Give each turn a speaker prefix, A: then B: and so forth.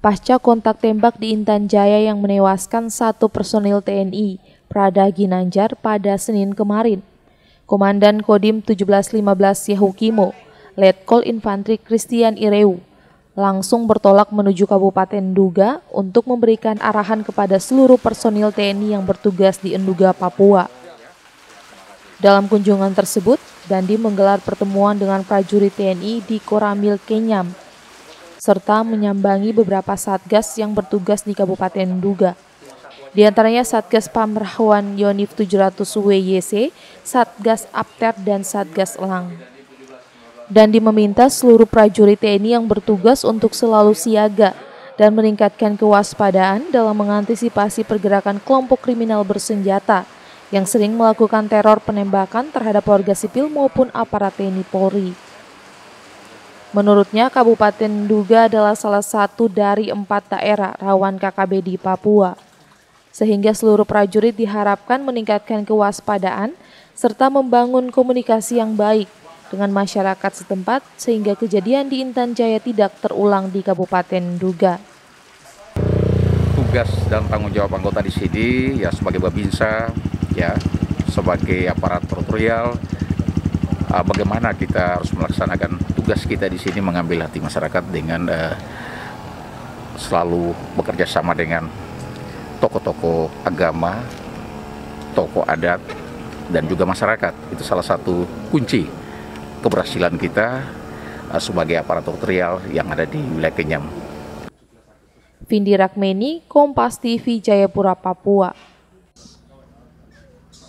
A: pasca kontak tembak di Intan Jaya yang menewaskan satu personil TNI, Prada Ginanjar, pada Senin kemarin. Komandan Kodim 1715 Yahukimo, Letkol Infantri Christian Ireu, langsung bertolak menuju Kabupaten Duga untuk memberikan arahan kepada seluruh personil TNI yang bertugas di Enduga, Papua. Dalam kunjungan tersebut, Dandi menggelar pertemuan dengan prajurit TNI di Koramil, Kenyam, serta menyambangi beberapa satgas yang bertugas di Kabupaten Duga. Di antaranya Satgas Pamrahwan Yonif 700 WYC, Satgas Apter, dan Satgas Elang. Dandi meminta seluruh prajurit TNI yang bertugas untuk selalu siaga dan meningkatkan kewaspadaan dalam mengantisipasi pergerakan kelompok kriminal bersenjata yang sering melakukan teror penembakan terhadap warga sipil maupun aparat TNI Polri. Menurutnya, Kabupaten Duga adalah salah satu dari empat daerah rawan KKB di Papua, sehingga seluruh prajurit diharapkan meningkatkan kewaspadaan serta membangun komunikasi yang baik dengan masyarakat setempat sehingga kejadian di Intan Jaya tidak terulang di Kabupaten Duga.
B: Tugas dan tanggung jawab anggota di sini ya sebagai babinsa, ya sebagai aparat teritorial, uh, bagaimana kita harus melaksanakan tugas kita di sini mengambil hati masyarakat dengan uh, selalu bekerja sama dengan tokoh-tokoh agama, tokoh adat, dan juga masyarakat. Itu salah satu kunci keberhasilan kita uh, sebagai aparat teritorial yang ada di wilayah Kenyam.
A: Vindi Rakmeni, Kompas TV, Jayapura, Papua.